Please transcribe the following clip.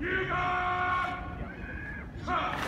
立正